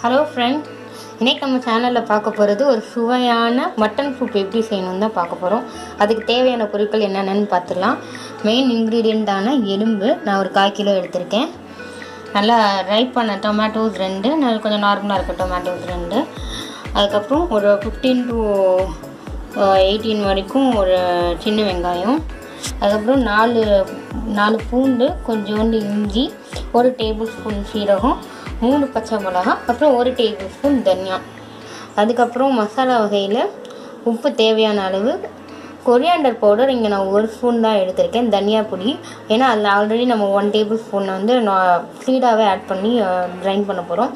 Hello friend இன்னைக்கு நம்ம சேனலில் பார்க்க போகிறது ஒரு சுவையான மட்டன் சூப் எப்படி செய்யணும்னு தான் பார்க்க போகிறோம் அதுக்கு தேவையான பொருட்கள் என்னென்னு பார்த்துடலாம். மெயின் இன்க்ரீடியண்ட்டான எலும்பு நான் ஒரு கால் கிலோ எடுத்திருக்கேன். நல்லா ரைப் பண்ண டொமேட்டோஸ் ரெண்டு நல்ல கொஞ்சம் நார்மலாக இருக்க டொமேட்டோஸ் ரெண்டு. அதுக்கப்புறம் ஒரு ஃபிஃப்டீன் டு எயிட்டீன் வரைக்கும் ஒரு சின்ன வெங்காயம். அதுக்கப்புறம் நாலு நாலு பூண்டு கொஞ்சோண்டு இஞ்சி ஒரு டேபிள் ஸ்பூன் சீரகம் மூணு பச்சை மிளகா அப்புறம் ஒரு டேபிள் ஸ்பூன் தனியா. அதுக்கப்புறம் மசாலா வகையில் உப்பு தேவையான அளவு. கொரியாண்டர் பவுடர் இங்கே நான் ஒரு ஸ்பூன் தான் எடுத்திருக்கேன் தனியா பொடி. ஏன்னா அதில் ஆல்ரெடி நம்ம ஒன் டேபிள் ஸ்பூன் வந்து நான் சீடாகவே ஆட் பண்ணி கிரைண்ட் பண்ண போகிறோம்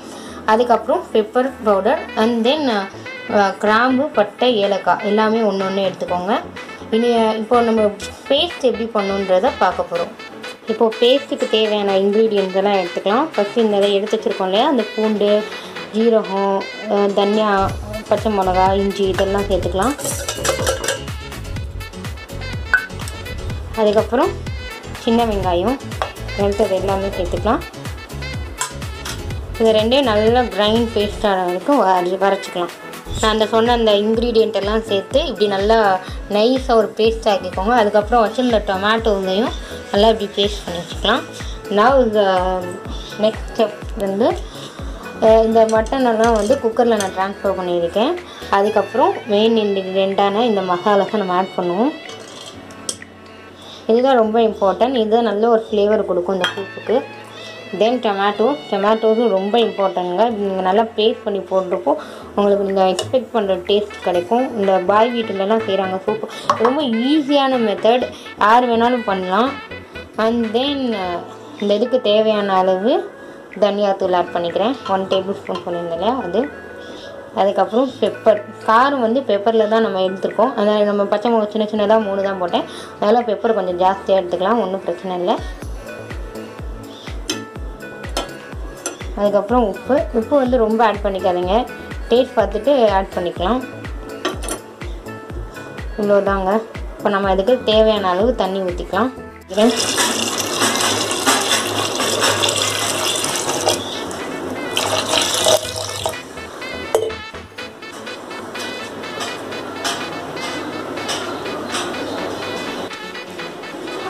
அதுக்கப்புறம் பெப்பர் பவுடர் அண்ட் தென் கிராம்பு பட்டை ஏலக்காய் எல்லாமே ஒன்று ஒன்று எடுத்துக்கோங்க. இனி இப்போ நம்ம பேஸ்ட் எப்படி பண்ணுன்றதை பார்க்க போகிறோம் இப்போது பேஸ்ட்டுக்கு தேவையான இன்க்ரீடியன்ஸ் எல்லாம் எடுத்துக்கலாம். ஃபஸ்ட்டு இந்த இதை எடுத்து வச்சுருக்கோம் இல்லையா? அந்த பூண்டு ஜீரகம் தனியா பச்சை மிளகா இஞ்சி இதெல்லாம் சேர்த்துக்கலாம். அதுக்கப்புறம் சின்ன வெங்காயம் எடுத்தது எல்லாமே சேர்த்துக்கலாம். இது ரெண்டையும் நல்லா கிரைண்ட் பேஸ்ட் இருக்கும் வரைக்கும் வரைச்சிக்கலாம். நான் அந்த சொன்ன அந்த இன்க்ரீடியண்ட் எல்லாம் சேர்த்து இப்படி நல்லா நைஸாக ஒரு பேஸ்ட் ஆக்கிக்கோங்க. அதுக்கப்புறம் வச்சுருந்த டொமேட்டோவையும் நல்லா இப்படி பேஸ்ட் பண்ணி வச்சுக்கலாம். நான் இந்த நெக்ஸ்ட் ஸ்டெப் வந்து இந்த மட்டன் எல்லாம் வந்து குக்கரில் நான் ட்ரான்ஸ்ஃபர் பண்ணியிருக்கேன். அதுக்கப்புறம் மெயின் இன்க்ரீடியண்ட்டான இந்த மசாலாஸை நம்ம ஆட் பண்ணுவோம். இதுதான் ரொம்ப இம்பார்ட்டன்ட் இதுதான் நல்ல ஒரு ஃப்ளேவர் கொடுக்கும் இந்த சூப்புக்கு தென் டொமேட்டோ டொமேட்டோஸும் ரொம்ப இம்பார்ட்டன்ங்க நீங்கள் நல்லா பேஸ்ட் பண்ணி போட்டிருப்போ உங்களுக்கு நீங்கள் எக்ஸ்பெக்ட் பண்ணுற டேஸ்ட் கிடைக்கும். இந்த பாய் வீட்டிலலாம் செய்கிறாங்க சூப்பர் ரொம்ப ஈஸியான மெத்தட் யார் வேணாலும் பண்ணலாம். அண்ட் தென் இந்த இதுக்கு தேவையான அளவு தனியாத்தூள் ஆட் பண்ணிக்கிறேன். ஒன் டேபிள் ஸ்பூன் சொல்லியிருந்தேன் அது. அதுக்கப்புறம் பெப்பர் காரம் வந்து பெப்பரில் தான் நம்ம எடுத்துருக்கோம். அதனால் நம்ம பச்சை மிளகா சின்ன சின்னதாக மூணு தான் போட்டேன். அதனால் பெப்பர் கொஞ்சம் ஜாஸ்தியாக எடுத்துக்கலாம். ஒன்றும் பிரச்சனை இல்லை. அதுக்கப்புறம் உப்பு. உப்பு வந்து ரொம்ப ஆட் பண்ணிக்காதீங்க. டேஸ்ட் பார்த்துட்டு ஆட் பண்ணிக்கலாம். இவ்வளோதாங்க. இப்போ நம்ம இதுக்கு தேவையான அளவு தண்ணி ஊற்றிக்கலாம்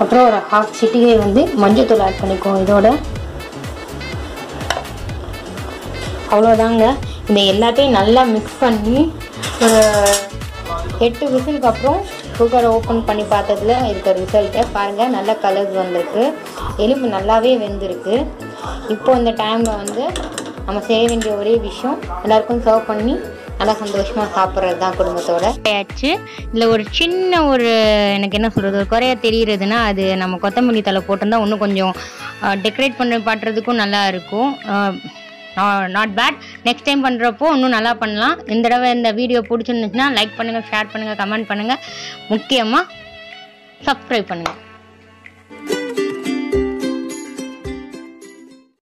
அப்புறம் ஒரு ஹாஃப் சிட்டிகை வந்து மஞ்சத்தூள் ஆட் பண்ணிக்குவோம் இதோட. அவ்வளோதாங்க இந்த எல்லாத்தையும் நல்லா மிக்ஸ் பண்ணி ஒரு எட்டு விசிலுக்கு அப்புறம் குக்கரை ஓப்பன் பண்ணி பார்த்ததுல இருக்கிற ரிசல்ட்டை பாருங்கள் நல்ல கலர்ஸ் வந்திருக்கு. எலும்பு நல்லாவே வெந்திருக்கு. இப்போ இந்த டைமில் வந்து நம்ம செய்ய வேண்டிய ஒரே விஷயம் எல்லாருக்கும் சர்வ் பண்ணி நல்லா சந்தோஷமாக சாப்பிட்றது தான் குடும்பத்தோட. ஆச்சு. இதில் ஒரு சின்ன ஒரு எனக்கு என்ன சொல்கிறது ஒரு குறையா தெரிகிறதுனா அது நம்ம கொத்தமல்லி தலை போட்டிருந்தா இன்னும் கொஞ்சம் டெக்கரேட் பண்ண பாட்டுறதுக்கும் நல்லா இருக்கும். நாட் பேட் நெக்ஸ்ட் டைம் பண்ணுறப்போ இன்னும் நல்லா பண்ணலாம். இந்த தடவை இந்த வீடியோ பிடிச்சிருந்துச்சுன்னா லைக் பண்ணுங்கள் ஷேர் பண்ணுங்கள் கமெண்ட் பண்ணுங்கள் முக்கியமாக சப்ஸ்கிரைப் பண்ணுங்கள்